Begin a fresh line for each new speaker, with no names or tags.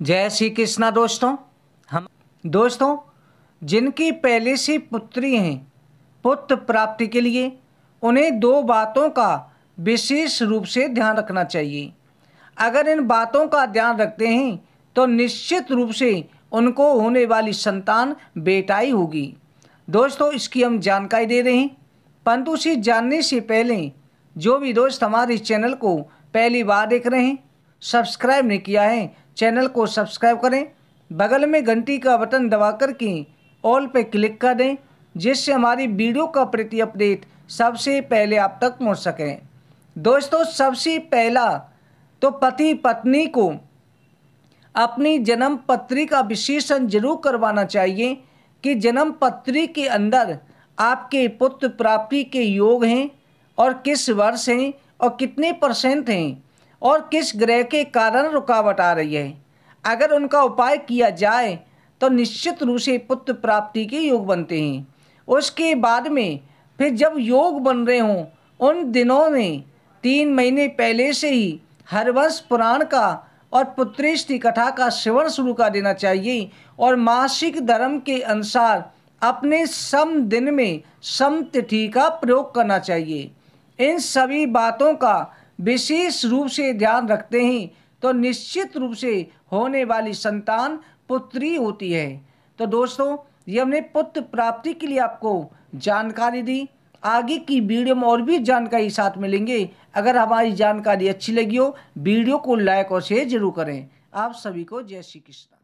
जय श्री कृष्णा दोस्तों। हम दोस्तों, जिनकी पहले से पुत्री हैं, पुत्र प्राप्ति के लिए उन्हें दो बातों का विशेष रूप से ध्यान रखना चाहिए। अगर इन बातों का ध्यान रखते हैं तो निश्चित रूप से उनको होने वाली संतान बेटाई होगी। दोस्तों, इसकी हम जानकारी दे रहे हैं। परंतु उसे जानने से पहले जो भी दोस्त हमारे चैनल को पहली बार देख रहे हैं, सब्सक्राइब नहीं किया है चैनल को सब्सक्राइब करें, बगल में घंटी का बटन दबा कर के ऑल पे क्लिक कर दें, जिससे हमारी वीडियो का प्रति अपडेट सबसे पहले आप तक पहुँच सकें। दोस्तों, सबसे पहला तो पति पत्नी को अपनी जन्म पत्री का विशेषण ज़रूर करवाना चाहिए कि जन्म पत्री के अंदर आपके पुत्र प्राप्ति के योग हैं और किस वर्ष हैं और कितने परसेंट हैं। और किस ग्रह के कारण रुकावट आ रही है? अगर उनका उपाय किया जाए तो निश्चित रूप से पुत्र प्राप्ति के योग बनते हैं। उसके बाद में फिर जब योग बन रहे हों, उन दिनों में तीन महीने पहले से ही हरवंश पुराण का और पुत्रेष्टि कथा का श्रवण शुरू कर देना चाहिए और मासिक धर्म के अनुसार अपने सम दिन में सम तिथि का प्रयोग करना चाहिए। इन सभी बातों का विशेष रूप से ध्यान रखते हैं तो निश्चित रूप से होने वाली संतान पुत्री होती है। तो दोस्तों, ये हमने पुत्र प्राप्ति के लिए आपको जानकारी दी। आगे की वीडियो में और भी जानकारी साथ मिलेंगे। अगर हमारी जानकारी अच्छी लगी हो, वीडियो को लाइक और शेयर ज़रूर करें। आप सभी को जय श्री कृष्ण।